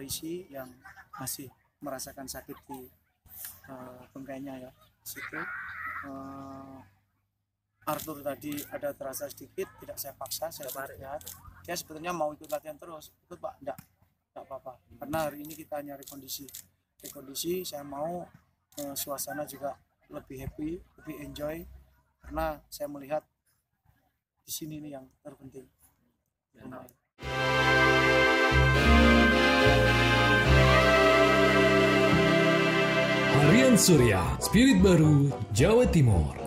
Risi yang masih merasakan sakit di uh, bengkainya ya situ. Uh, Arthur tadi ada terasa sedikit tidak saya paksa saya lihat dia sebetulnya mau ikut latihan terus. Ikut pak enggak enggak apa-apa. Karena hari ini kita nyari kondisi. Di kondisi saya mau uh, suasana juga lebih happy lebih enjoy. Karena saya melihat di sini nih yang terpenting Harian Surya, Spirit Baru, Jawa Timur.